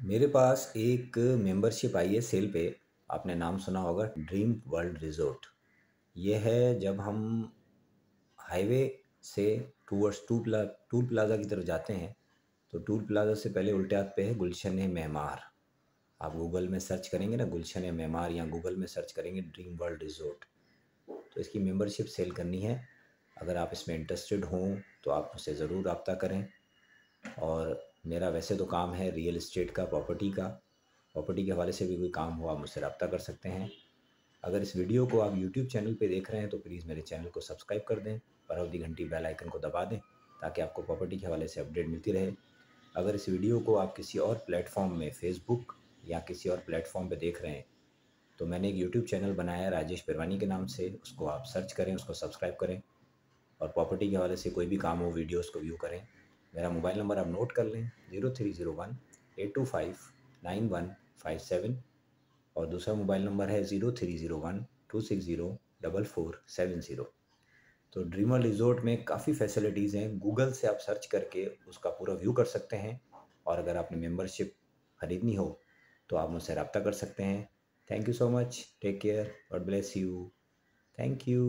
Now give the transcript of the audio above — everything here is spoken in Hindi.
मेरे पास एक मेंबरशिप आई है सेल पे, आपने नाम सुना होगा ड्रीम वर्ल्ड रिजोर्ट ये है जब हम हाईवे से टूवर्ड्स टूर प्ला टूल प्लाज़ा की तरफ़ जाते हैं तो टूल प्लाज़ा से पहले उल्टे हाथ पे है गुलशन मेमार आप गूगल में सर्च करेंगे ना गुलशन मेमार या गूगल में सर्च करेंगे ड्रीम वर्ल्ड रिजोर्ट तो इसकी मेंबरशिप सेल करनी है। अगर आप इसमें इंटरेस्टेड हों तो आप मुझसे ज़रूर रबता करें। और मेरा वैसे तो काम है रियल इस्टेट का, प्रॉपर्टी का। प्रॉपर्टी के हवाले से भी कोई काम हो आप मुझसे रब्ता कर सकते हैं। अगर इस वीडियो को आप यूट्यूब चैनल पे देख रहे हैं तो प्लीज़ मेरे चैनल को सब्सक्राइब कर दें और परवती घंटी बेल आइकन को दबा दें, ताकि आपको प्रॉपर्टी के हवाले से अपडेट मिलती रहे। अगर इस वीडियो को आप किसी और प्लेटफॉर्म में फेसबुक या किसी और प्लेटफॉर्म पर देख रहे हैं तो मैंने एक यूट्यूब चैनल बनाया है राजेश परवानी के नाम से। उसको आप सर्च करें, उसको सब्सक्राइब करें, और प्रॉपर्टी के हवाले से कोई भी काम हो, वीडियोज़ को व्यू करें। मेरा मोबाइल नंबर आप नोट कर लें, zero three zero one, eight two five, nine one five seven और दूसरा मोबाइल नंबर है zero three zero one, two six zero, double four seven zero. तो ड्रीमर रिजोर्ट में काफ़ी फैसिलिटीज़ हैं। गूगल से आप सर्च करके उसका पूरा व्यू कर सकते हैं और अगर आपने मेंबरशिप ख़रीदनी हो तो आप मुझसे रब्ता कर सकते हैं। Thank you so much take care God bless you thank you